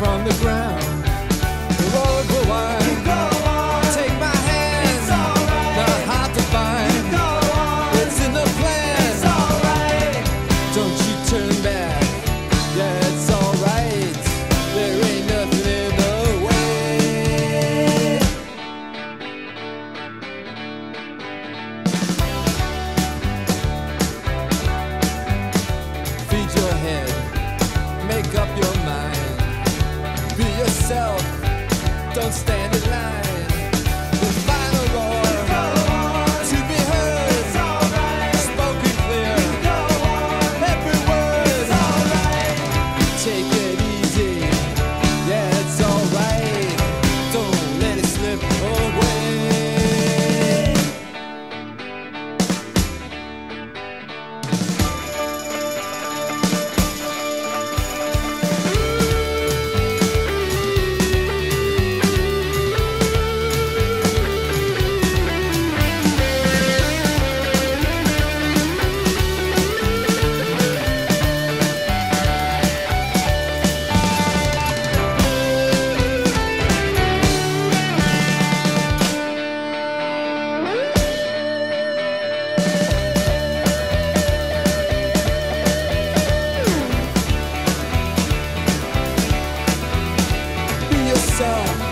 from the ground. The road will wind. Take my hand. It's alright. Not hard to find. It's in the plan. It's alright. Don't you turn back. Yeah, it's alright. There ain't nothing in the way. Feed your head. Make up your yourself. Don't stand in line. myself